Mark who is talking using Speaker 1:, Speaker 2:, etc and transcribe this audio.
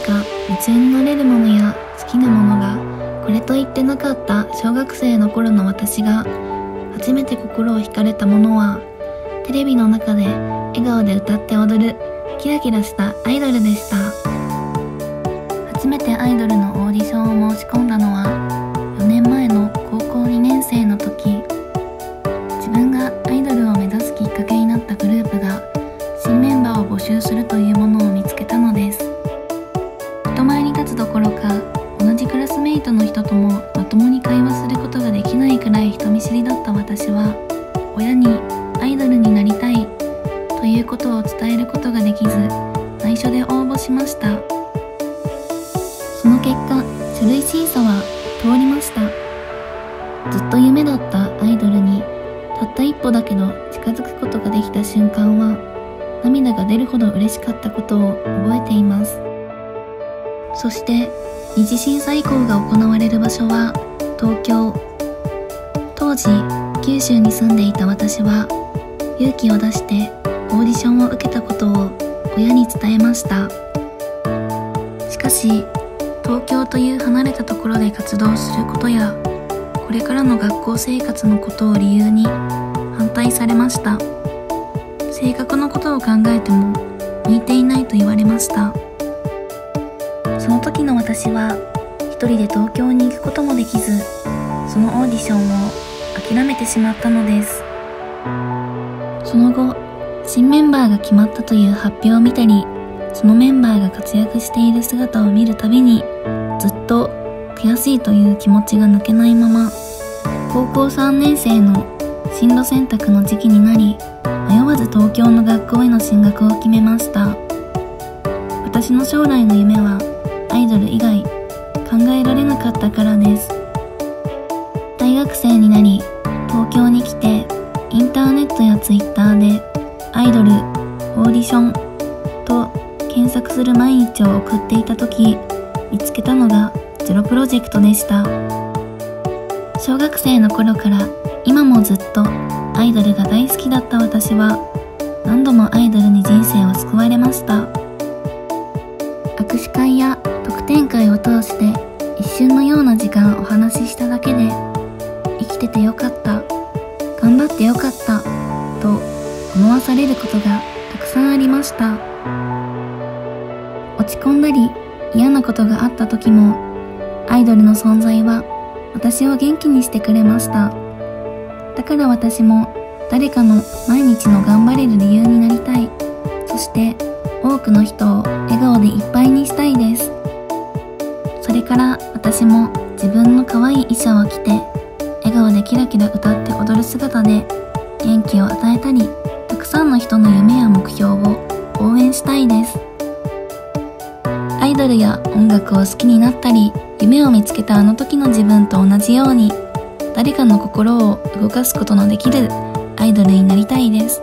Speaker 1: か夢中になれるものや好きなものがこれと言ってなかった小学生の頃の私が初めて心を惹かれたものはテレビの中で笑顔で歌って踊るキラキラしたアイドルでした。初めてアイドルのオーディションを申し込んだのは書類審査は通りました。ずっと夢だったアイドルにたった一歩だけど近づくことができた瞬間は涙が出るほど嬉しかったことを覚えています。そして二次審査以降が行われる場所は東京。当時九州に住んでいた私は勇気を出してオーディションを受けたことを親に伝えました。しかし東京という離れたところで活動することやこれからの学校生活のことを理由に反対されました。性格のことを考えても向いていないと言われました。その時の私は一人で東京に行くこともできずそのオーディションを諦めてしまったのです。その後新メンバーが決まったという発表を見たりそのメンバーが活躍している姿を見るたびにずっと悔しいという気持ちが抜けないまま高校3年生の進路選択の時期になり迷わず東京の学校への進学を決めました。私の将来の夢はアイドル以外考えられなかったからです。大学生になり東京に来てインターネットやツイッターでアイドルオーディションと検索する毎日を送っていた時見つけたのがゼロプロジェクトでした。小学生の頃から今もずっとアイドルが大好きだった私は何度もアイドルに人生を救われました。握手会や特典会を通して一瞬のような時間お話ししただけで生きててよかった頑張ってよかったと思わされることがたくさんありました。落ち込んだり嫌なことがあった時もアイドルの存在は私を元気にしてくれました。だから私も誰かの毎日の頑張れる理由になりたい。そして多くの人を笑顔でいっぱいにしたいです。それから私も自分の可愛い衣装を着て笑顔でキラキラ歌って踊る姿で元気を与えたりたくさんの人の夢や目標をを好きになったり夢を見つけたあの時の自分と同じように誰かの心を動かすことのできるアイドルになりたいです。